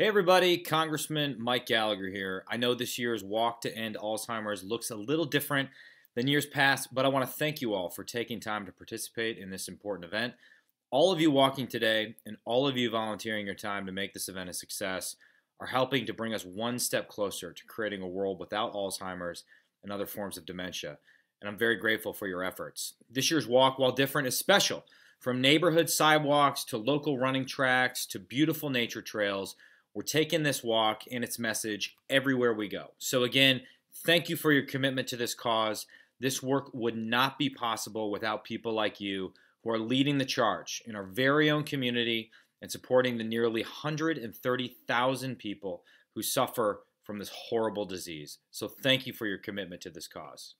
Hey everybody, Congressman Mike Gallagher here. I know this year's Walk to End Alzheimer's looks a little different than years past, but I want to thank you all for taking time to participate in this important event. All of you walking today and all of you volunteering your time to make this event a success are helping to bring us one step closer to creating a world without Alzheimer's and other forms of dementia. And I'm very grateful for your efforts. This year's walk, while different, is special. From neighborhood sidewalks to local running tracks to beautiful nature trails, we're taking this walk and its message everywhere we go. So, again, thank you for your commitment to this cause. This work would not be possible without people like you who are leading the charge in our very own community and supporting the nearly 130,000 people who suffer from this horrible disease. So, thank you for your commitment to this cause.